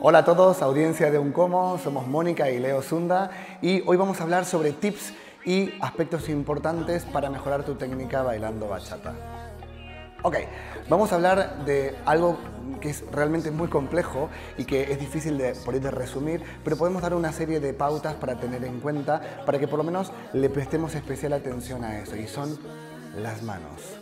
Hola a todos, audiencia de Uncomo, somos Mónica y Leo Zunda y hoy vamos a hablar sobre tips y aspectos importantes para mejorar tu técnica bailando bachata. Ok, vamos a hablar de algo que es realmente muy complejo y que es difícil de, por resumir, pero podemos dar una serie de pautas para tener en cuenta, para que por lo menos le prestemos especial atención a eso, y son las manos.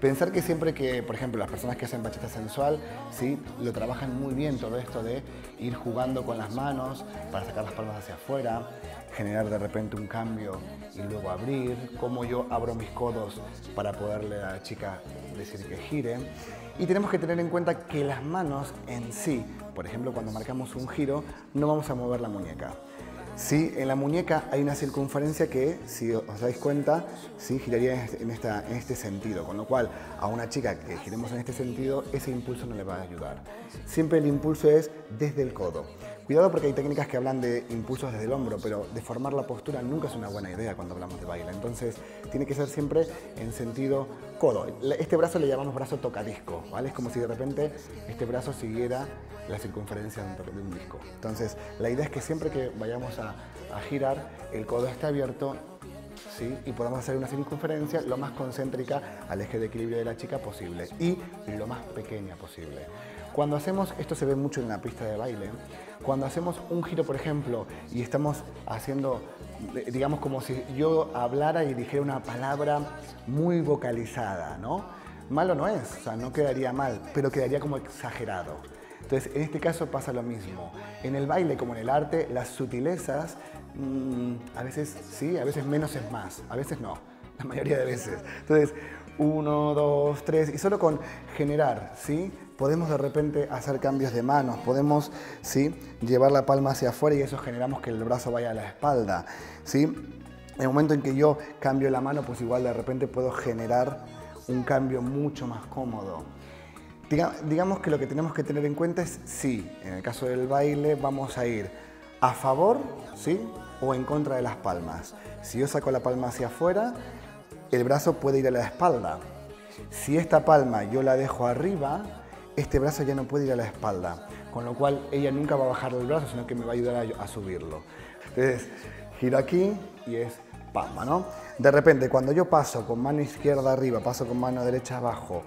Pensar que siempre que, por ejemplo, las personas que hacen bachata sensual, ¿sí? lo trabajan muy bien todo esto de ir jugando con las manos para sacar las palmas hacia afuera, generar de repente un cambio y luego abrir, cómo yo abro mis codos para poderle a la chica decir que gire. Y tenemos que tener en cuenta que las manos en sí, por ejemplo, cuando marcamos un giro, no vamos a mover la muñeca. Sí, en la muñeca hay una circunferencia que, si os dais cuenta, sí, giraría en, esta, en este sentido, con lo cual a una chica que giremos en este sentido, ese impulso no le va a ayudar. Siempre el impulso es desde el codo. Cuidado porque hay técnicas que hablan de impulsos desde el hombro, pero deformar la postura nunca es una buena idea cuando hablamos de baile. Entonces, tiene que ser siempre en sentido codo. Este brazo le llamamos brazo tocadisco, ¿vale? Es como si de repente este brazo siguiera la circunferencia de un disco. Entonces, la idea es que siempre que vayamos a, girar, el codo esté abierto y podamos hacer una circunferencia lo más concéntrica al eje de equilibrio de la chica posible y lo más pequeña posible. Cuando hacemos, esto se ve mucho en la pista de baile, cuando hacemos un giro, por ejemplo, y estamos haciendo, digamos, como si yo hablara y dijera una palabra muy vocalizada, ¿no? Malo no es, o sea, no quedaría mal, pero quedaría como exagerado. Entonces, en este caso pasa lo mismo. En el baile, como en el arte, las sutilezas, mm, a veces sí, a veces menos es más, a veces no, la mayoría de veces. Entonces, uno, dos, tres, y solo con generar, ¿sí? Podemos de repente hacer cambios de manos, podemos, ¿sí? Llevar la palma hacia afuera y eso generamos que el brazo vaya a la espalda, ¿sí? En el momento en que yo cambio la mano, pues igual de repente puedo generar un cambio mucho más cómodo. Digamos que lo que tenemos que tener en cuenta es si, en el caso del baile, vamos a ir a favor, ¿sí? O en contra de las palmas. Si yo saco la palma hacia afuera, el brazo puede ir a la espalda. Si esta palma yo la dejo arriba, este brazo ya no puede ir a la espalda, con lo cual ella nunca va a bajar el brazo, sino que me va a ayudar a, subirlo. Entonces, giro aquí y es palma, ¿no? De repente, cuando yo paso con mano izquierda arriba, paso con mano derecha abajo,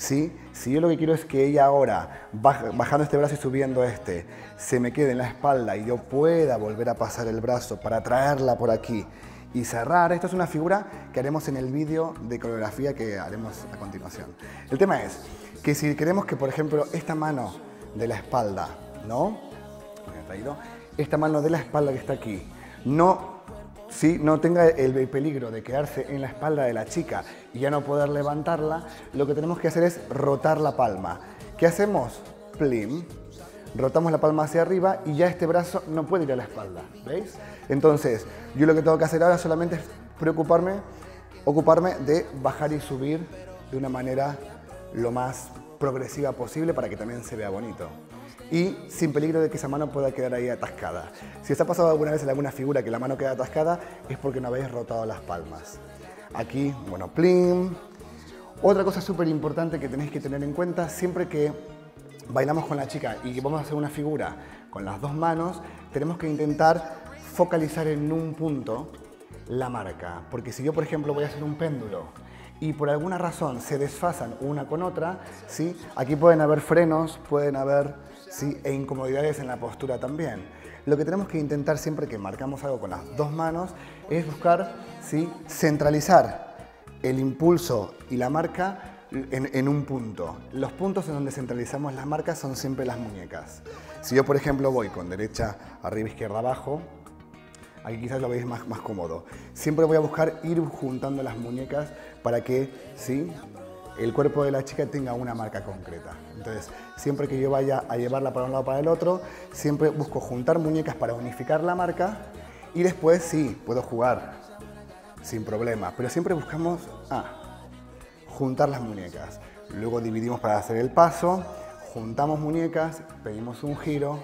¿sí? Si yo lo que quiero es que ella ahora, bajando este brazo y subiendo este, se me quede en la espalda y yo pueda volver a pasar el brazo para traerla por aquí y cerrar. Esto es una figura que haremos en el vídeo de coreografía que haremos a continuación. El tema es que si queremos que, por ejemplo, esta mano de la espalda, ¿no? Esta mano de la espalda que está aquí, no, ¿sí? no tenga el peligro de quedarse en la espalda de la chica y ya no poder levantarla, lo que tenemos que hacer es rotar la palma. ¿Qué hacemos? Plim, rotamos la palma hacia arriba y ya este brazo no puede ir a la espalda, ¿veis? Entonces, yo lo que tengo que hacer ahora solamente es preocuparme, ocuparme de bajar y subir de una manera lo más progresiva posible para que también se vea bonito. Y sin peligro de que esa mano pueda quedar ahí atascada. Si os ha pasado alguna vez en alguna figura que la mano queda atascada, es porque no habéis rotado las palmas. Aquí, bueno, plim. Otra cosa súper importante que tenéis que tener en cuenta, siempre que bailamos con la chica y vamos a hacer una figura con las dos manos, tenemos que intentar focalizar en un punto la marca. Porque si yo, por ejemplo, voy a hacer un péndulo y por alguna razón se desfasan una con otra, ¿sí? aquí pueden haber frenos, pueden haber ¿sí? e incomodidades en la postura también. Lo que tenemos que intentar siempre que marcamos algo con las dos manos es buscar ¿sí? centralizar el impulso y la marca en, un punto. Los puntos en donde centralizamos las marcas son siempre las muñecas. Si yo, por ejemplo, voy con derecha, arriba, izquierda, abajo, aquí quizás lo veis más, más cómodo. Siempre voy a buscar ir juntando las muñecas para que ¿sí? el cuerpo de la chica tenga una marca concreta. Entonces, siempre que yo vaya a llevarla para un lado o para el otro, siempre busco juntar muñecas para unificar la marca y después sí, puedo jugar sin problema, pero siempre buscamos... Ah, juntar las muñecas. Luego dividimos para hacer el paso, juntamos muñecas, pedimos un giro,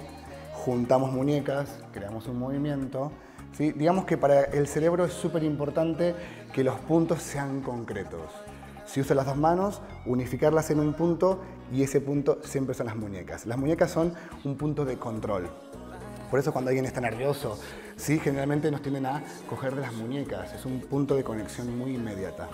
juntamos muñecas, creamos un movimiento. Digamos que para el cerebro es súper importante que los puntos sean concretos. Si uso las dos manos, unificarlas en un punto y ese punto siempre son las muñecas. Las muñecas son un punto de control. Por eso cuando alguien está nervioso, sí, generalmente nos tienden a coger de las muñecas. Es un punto de conexión muy inmediata.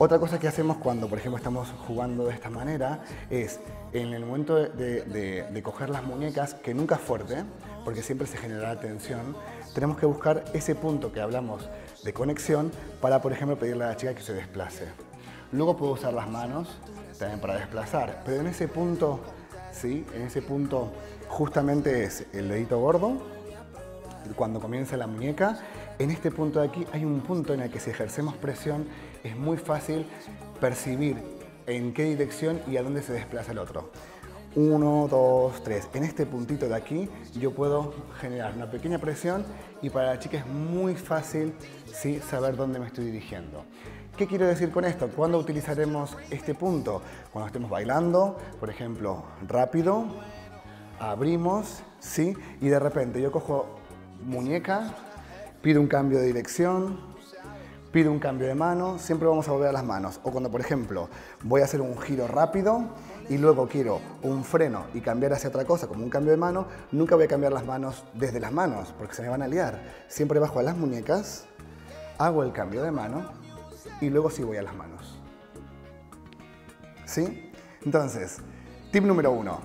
Otra cosa que hacemos cuando, por ejemplo, estamos jugando de esta manera es, en el momento de, coger las muñecas, que nunca es fuerte, porque siempre se generará tensión, tenemos que buscar ese punto que hablamos de conexión para, por ejemplo, pedirle a la chica que se desplace. Luego puedo usar las manos también para desplazar, pero en ese punto, ¿sí? En ese punto justamente es el dedito gordo, cuando comienza la muñeca. En este punto de aquí hay un punto en el que si ejercemos presión es muy fácil percibir en qué dirección y a dónde se desplaza el otro. Uno, dos, tres. En este puntito de aquí yo puedo generar una pequeña presión y para la chica es muy fácil ¿sí? saber dónde me estoy dirigiendo. ¿Qué quiero decir con esto? ¿Cuándo utilizaremos este punto? Cuando estemos bailando, por ejemplo, rápido, abrimos, ¿sí? Y de repente yo cojo muñeca, pido un cambio de dirección, pido un cambio de mano, siempre vamos a volver a las manos. O cuando, por ejemplo, voy a hacer un giro rápido y luego quiero un freno y cambiar hacia otra cosa, como un cambio de mano, nunca voy a cambiar las manos desde las manos, porque se me van a liar. Siempre bajo a las muñecas, hago el cambio de mano y luego sí voy a las manos. ¿Sí? Entonces, tip número uno.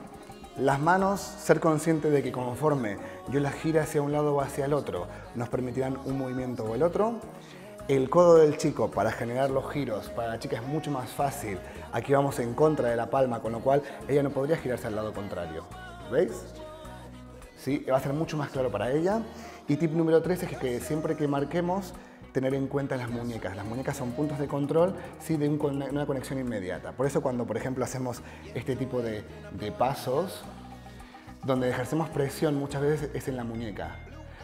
Las manos, ser consciente de que conforme yo las gire hacia un lado o hacia el otro, nos permitirán un movimiento o el otro. El codo del chico para generar los giros para la chica es mucho más fácil. Aquí vamos en contra de la palma, con lo cual ella no podría girarse al lado contrario. ¿Veis? ¿Sí? Va a ser mucho más claro para ella. Y tip número tres es que siempre que marquemos, tener en cuenta las muñecas. Las muñecas son puntos de control sí, de una conexión inmediata. Por eso cuando, por ejemplo, hacemos este tipo de pasos, donde ejercemos presión muchas veces es en la muñeca.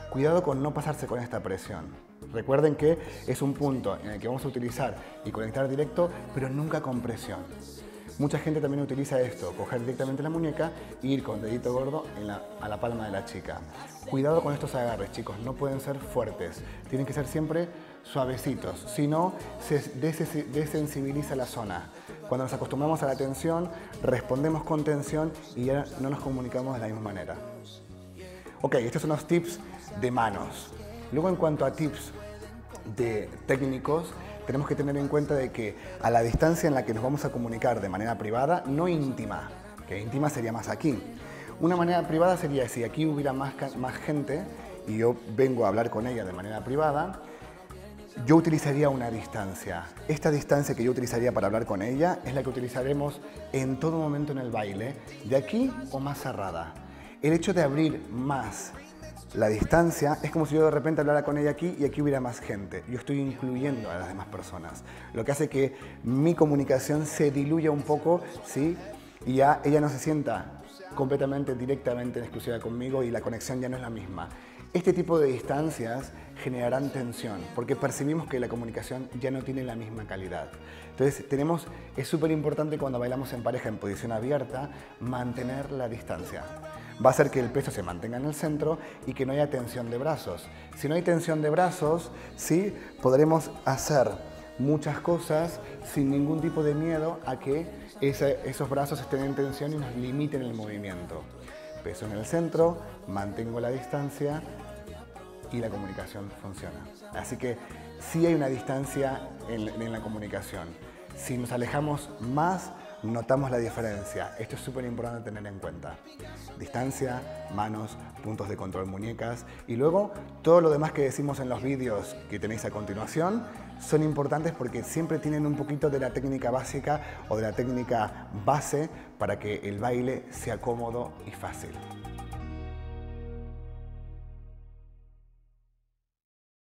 Cuidado con no pasarse con esta presión. Recuerden que es un punto en el que vamos a utilizar y conectar directo, pero nunca con presión. Mucha gente también utiliza esto, coger directamente la muñeca e ir con dedito gordo a la palma de la chica. Cuidado con estos agarres, chicos, no pueden ser fuertes, tienen que ser siempre suavecitos, si no se desensibiliza la zona. Cuando nos acostumbramos a la tensión, respondemos con tensión y ya no nos comunicamos de la misma manera. Ok, estos son los tips de manos. Luego en cuanto a tips de técnicos, tenemos que tener en cuenta de que a la distancia en la que nos vamos a comunicar de manera privada, no íntima, que íntima sería más aquí. Una manera privada sería si aquí hubiera más, más gente y yo vengo a hablar con ella de manera privada, yo utilizaría una distancia. Esta distancia que yo utilizaría para hablar con ella es la que utilizaremos en todo momento en el baile, de aquí o más cerrada. El hecho de abrir más la distancia es como si yo de repente hablara con ella aquí y aquí hubiera más gente. Yo estoy incluyendo a las demás personas, lo que hace que mi comunicación se diluya un poco, ¿sí? Y ya ella no se sienta completamente, directamente en exclusiva conmigo y la conexión ya no es la misma. Este tipo de distancias generarán tensión porque percibimos que la comunicación ya no tiene la misma calidad. Entonces, tenemos, es súper importante cuando bailamos en pareja en posición abierta mantener la distancia va a hacer que el peso se mantenga en el centro y que no haya tensión de brazos. Si no hay tensión de brazos, sí, podremos hacer muchas cosas sin ningún tipo de miedo a que esos brazos estén en tensión y nos limiten el movimiento. Peso en el centro, mantengo la distancia y la comunicación funciona. Así que sí hay una distancia en la comunicación. Si nos alejamos más, notamos la diferencia. Esto es súper importante tener en cuenta. Distancia, manos, puntos de control muñecas y luego todo lo demás que decimos en los vídeos que tenéis a continuación son importantes porque siempre tienen un poquito de la técnica básica o de la técnica base para que el baile sea cómodo y fácil.